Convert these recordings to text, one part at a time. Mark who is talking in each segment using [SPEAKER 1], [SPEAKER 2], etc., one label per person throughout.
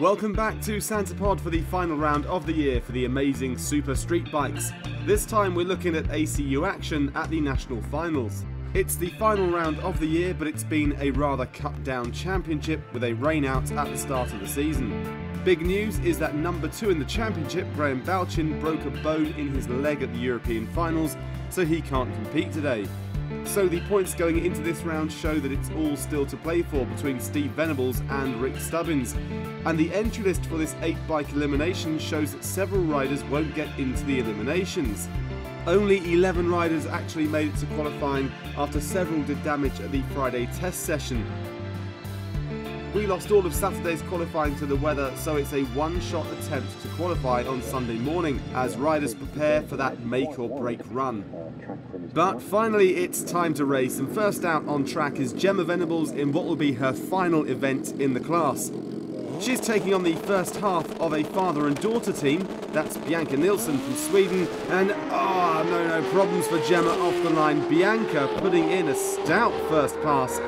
[SPEAKER 1] Welcome back to Santa Pod for the final round of the year for the amazing Super Street Bikes. This time we're looking at ACU action at the National Finals. It's the final round of the year, but it's been a rather cut down championship with a rain out at the start of the season. Big news is that number two in the championship, Graham Balchin, broke a bone in his leg at the European finals, so he can't compete today. So the points going into this round show that it's all still to play for between Steve Venables and Rick Stubbins. And the entry list for this 8 bike elimination shows that several riders won't get into the eliminations. Only 11 riders actually made it to qualifying after several did damage at the Friday test session, we lost all of Saturday's qualifying to the weather, so it's a one shot attempt to qualify on Sunday morning as riders prepare for that make or break run. But finally, it's time to race, and first out on track is Gemma Venables in what will be her final event in the class. She's taking on the first half of a father and daughter team. That's Bianca Nilsson from Sweden. And, ah, oh, no, no problems for Gemma off the line. Bianca putting in a stout first pass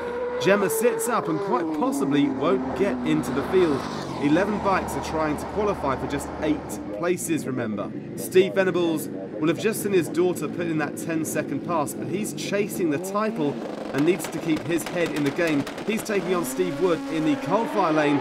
[SPEAKER 1] Gemma sits up and quite possibly won't get into the field. 11 bikes are trying to qualify for just 8 places, remember. Steve Venables will have just seen his daughter put in that 10 second pass, but he's chasing the title and needs to keep his head in the game. He's taking on Steve Wood in the coalfire lane.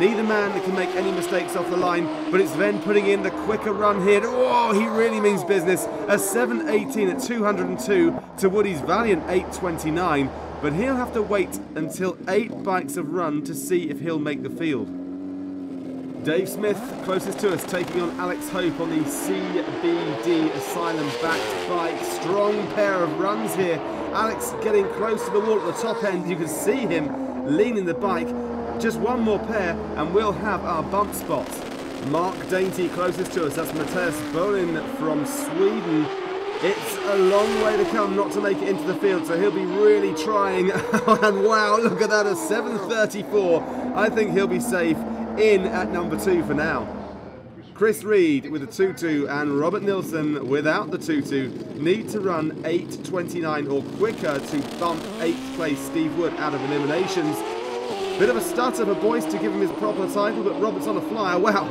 [SPEAKER 1] Neither man can make any mistakes off the line, but it's Ven putting in the quicker run here. Oh, he really means business. A 7.18 at 202 to Woody's valiant 8.29 but he'll have to wait until eight bikes have run to see if he'll make the field. Dave Smith, closest to us, taking on Alex Hope on the CBD Asylum backed bike. Strong pair of runs here. Alex getting close to the wall at the top end. You can see him leaning the bike. Just one more pair and we'll have our bump spot. Mark Dainty closest to us. That's Matthias Bolin from Sweden. It's a long way to come not to make it into the field, so he'll be really trying. and wow, look at that, a 7.34. I think he'll be safe in at number two for now. Chris Reed with a 2-2 and Robert Nilsson without the 2-2 need to run 8.29 or quicker to bump 8th place Steve Wood out of eliminations. Bit of a stutter for Boyce to give him his proper title, but Robert's on a flyer. Wow,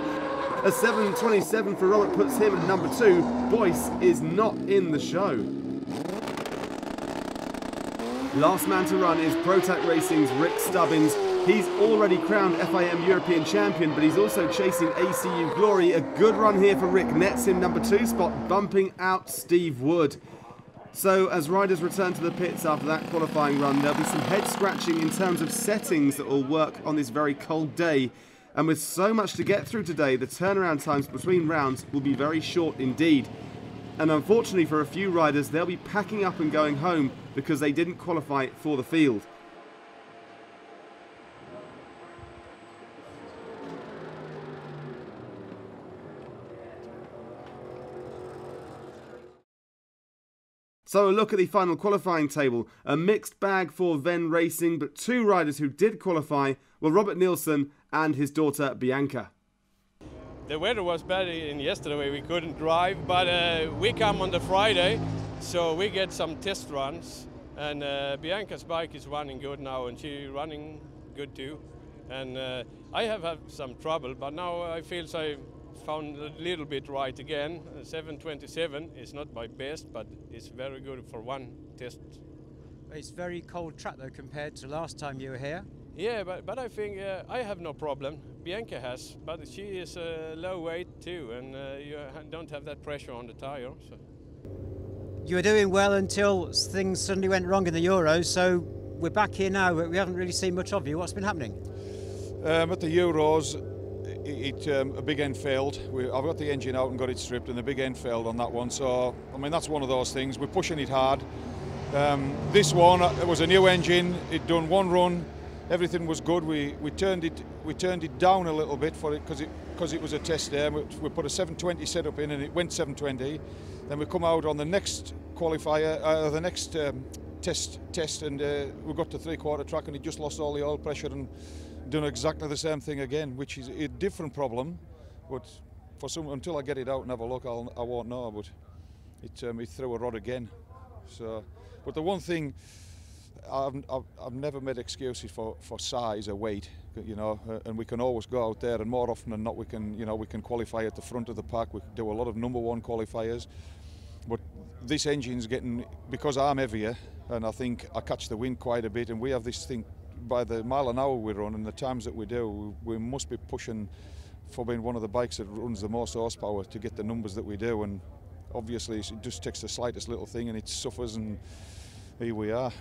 [SPEAKER 1] a 7.27 for Robert puts him at number two. Boyce is not in the show. Last man to run is Protac Racing's Rick Stubbins. He's already crowned FIM European champion, but he's also chasing ACU glory. A good run here for Rick nets him number two spot, bumping out Steve Wood. So as riders return to the pits after that qualifying run, there'll be some head scratching in terms of settings that will work on this very cold day. And with so much to get through today, the turnaround times between rounds will be very short indeed. And unfortunately for a few riders, they'll be packing up and going home because they didn't qualify for the field. So a look at the final qualifying table. A mixed bag for Ven Racing, but two riders who did qualify were Robert Nilsson and his daughter Bianca.
[SPEAKER 2] The weather was bad in yesterday, we couldn't drive, but uh, we come on the Friday, so we get some test runs. And uh, Bianca's bike is running good now, and she's running good too. And uh, I have had some trouble, but now I feel so found a little bit right again. 727 is not my best, but it's very good for one test.
[SPEAKER 3] It's very cold track though compared to last time you were here.
[SPEAKER 2] Yeah, but, but I think uh, I have no problem. Bianca has, but she is uh, low weight too, and uh, you don't have that pressure on the tire. So.
[SPEAKER 3] You were doing well until things suddenly went wrong in the Euros, so we're back here now, but we haven't really seen much of you. What's been happening?
[SPEAKER 4] Um, at the Euros, it, um, a big end failed. We, I've got the engine out and got it stripped, and the big end failed on that one. So, I mean, that's one of those things. We're pushing it hard. Um, this one, uh, it was a new engine. It done one run. Everything was good. We we turned it we turned it down a little bit for it because it because it was a test there. We, we, put a 720 setup in, and it went 720. Then we come out on the next qualifier, uh, the next um, test test, and uh, we got to three quarter track, and it just lost all the oil pressure and done exactly the same thing again, which is a different problem. But for some, until I get it out and have a look, I'll, I won't know. But it, um, it threw a rod again. So, but the one thing I've, I've, I've never made excuses for, for size or weight you know, uh, and we can always go out there, and more often than not, we can, you know, we can qualify at the front of the pack. We do a lot of number one qualifiers, but this engine's getting because I'm heavier, and I think I catch the wind quite a bit, and we have this thing by the mile an hour we run and the times that we do, we, must be pushing for being one of the bikes that runs the most horsepower to get the numbers that we do, and obviously it just takes the slightest little thing and it suffers, and here we are.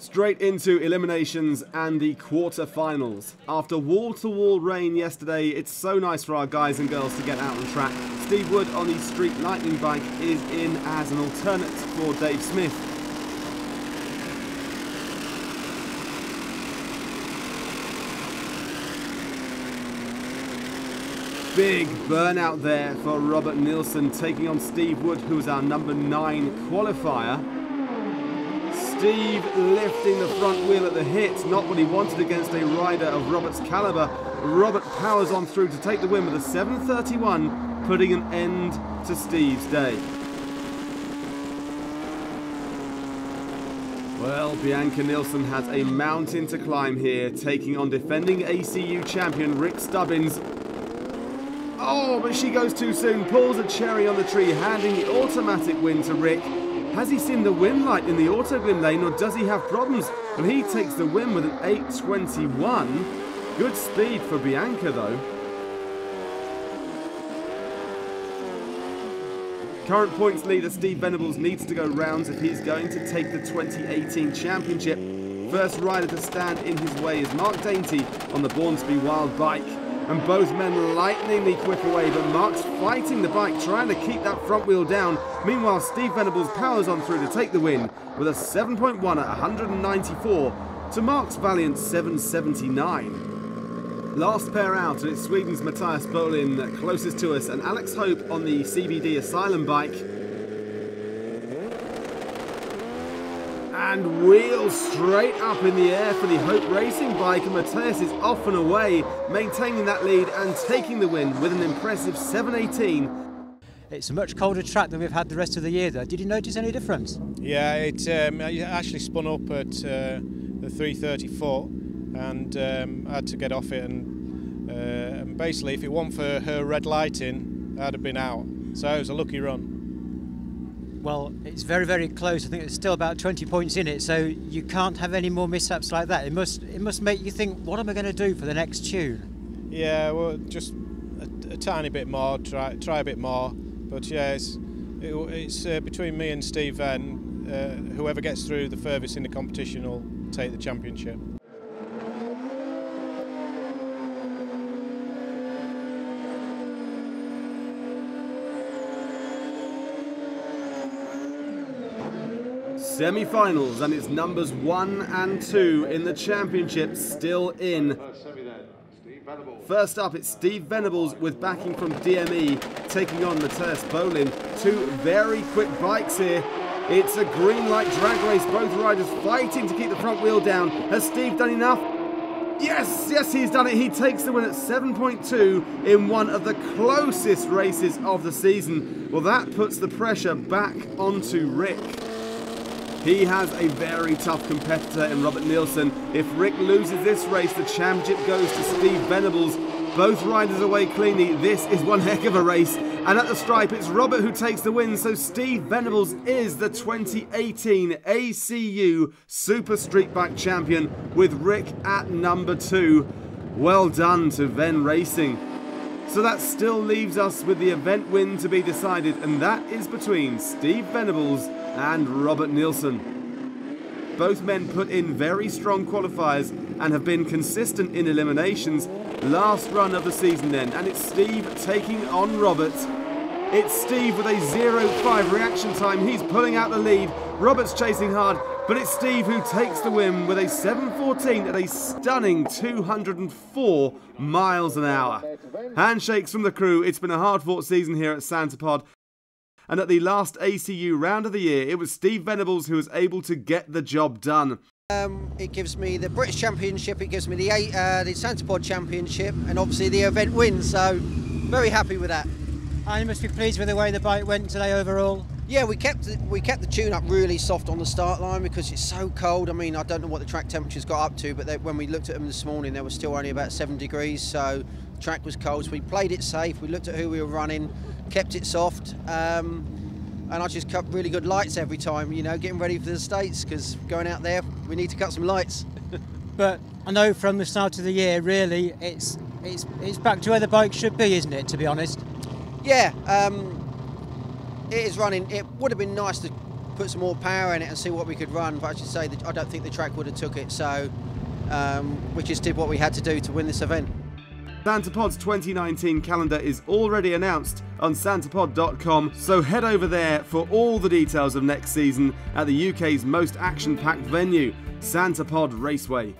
[SPEAKER 1] Straight into eliminations and the quarter-finals. After wall-to-wall rain yesterday, it's so nice for our guys and girls to get out on track. Steve Wood on the Street Lightning bike is in as an alternate for Dave Smith. Big burnout there for Robert Nilsson taking on Steve Wood, who's our number nine qualifier. Steve lifting the front wheel at the hit, not what he wanted against a rider of Robert's caliber. Robert powers on through to take the win with a 7.31, putting an end to Steve's day. Well, Bianca Nilsson has a mountain to climb here, taking on defending ACU champion Rick Stubbins. Oh, but she goes too soon, pulls a cherry on the tree, handing the automatic win to Rick. Has he seen the win light in the Autoglym lane or does he have problems? Well, he takes the win with an 8.21. Good speed for Bianca though. Current points leader Steve Venables needs to go rounds if he's going to take the 2018 championship. First rider to stand in his way is Mark Dainty on the Bornsby Wild bike and both men lightningly quick away, but Mark's fighting the bike, trying to keep that front wheel down. Meanwhile, Steve Venables powers on through to take the win with a 7.1 at 194 to Mark's valiant 779. Last pair out, and it's Sweden's Matthias Bolin closest to us, and Alex Hope on the CBD Asylum bike. And wheels straight up in the air for the Hope Racing bike and Matthias is off and away, maintaining that lead and taking the win with an impressive 7.18.
[SPEAKER 3] It's a much colder track than we've had the rest of the year though. Did you notice any difference?
[SPEAKER 5] Yeah, it um, actually spun up at uh, the 334 and um, I had to get off it and, uh, and basically if it weren't for her red lighting I'd have been out. So it was a lucky run.
[SPEAKER 3] Well, it's very, very close. I think it's still about 20 points in it, so you can't have any more mishaps like that. It must, it must make you think, what am I going to do for the next tune?
[SPEAKER 5] Yeah, well, just a, a tiny bit more, try, try a bit more. But yeah, it's, it, it's uh, between me and Steve Venn. Uh, whoever gets through the furthest in the competition will take the championship.
[SPEAKER 1] Semi-finals and it's numbers one and two in the championship still in. First up, it's Steve Venables with backing from DME taking on Matthias Bolin. Two very quick bikes here. It's a green light drag race, both riders fighting to keep the front wheel down. Has Steve done enough? Yes, yes, he's done it. He takes the win at 7.2 in one of the closest races of the season. Well, that puts the pressure back onto Rick. He has a very tough competitor in Robert Nilsson. If Rick loses this race, the championship goes to Steve Venables. Both riders away cleanly. This is one heck of a race. And at the stripe, it's Robert who takes the win. So Steve Venables is the 2018 ACU Super Street Bike Champion with Rick at number two. Well done to Ven Racing. So that still leaves us with the event win to be decided, and that is between Steve Venables and Robert Nilsson. Both men put in very strong qualifiers and have been consistent in eliminations. Last run of the season then, and it's Steve taking on Robert. It's Steve with a 0.5 reaction time. He's pulling out the lead. Robert's chasing hard, but it's Steve who takes the win with a 7.14 at a stunning 204 miles an hour. Handshakes from the crew. It's been a hard fought season here at Santa Pod, and at the last ACU round of the year, it was Steve Venables who was able to get the job done.
[SPEAKER 6] Um, it gives me the British Championship, it gives me the uh, the Santa Pod Championship, and obviously the event win. So very happy with that.
[SPEAKER 3] And you must be pleased with the way the bike went today overall.
[SPEAKER 6] Yeah, we kept the, we kept the tune up really soft on the start line because it's so cold. I mean, I don't know what the track temperatures got up to, but they, when we looked at them this morning, they were still only about seven degrees. So the track was cold. So we played it safe. We looked at who we were running, kept it soft, um, and I just cut really good lights every time. You know, getting ready for the states because going out there, we need to cut some lights.
[SPEAKER 3] but I know from the start of the year, really, it's it's it's back to where the bike should be, isn't it? To be honest.
[SPEAKER 6] Yeah. Um, it is running. It would have been nice to put some more power in it and see what we could run, but I should say that I don't think the track would have took it. So um, we just did what we had to do to win this event.
[SPEAKER 1] Santapod's 2019 calendar is already announced on santapod.com, so head over there for all the details of next season at the UK's most action packed venue, Santapod Raceway.